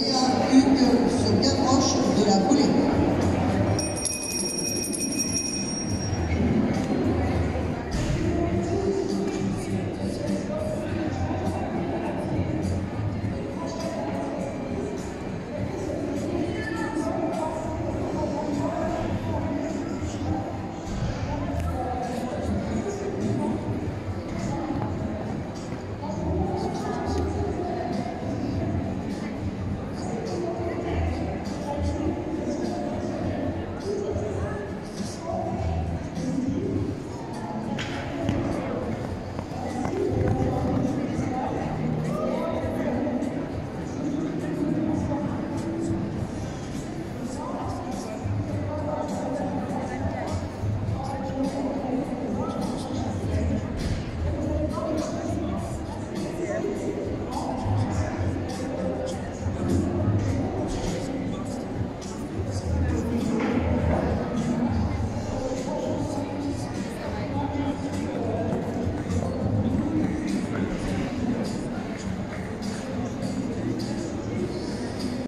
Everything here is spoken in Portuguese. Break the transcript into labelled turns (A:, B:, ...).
A: Hugues sur Gavroche de la.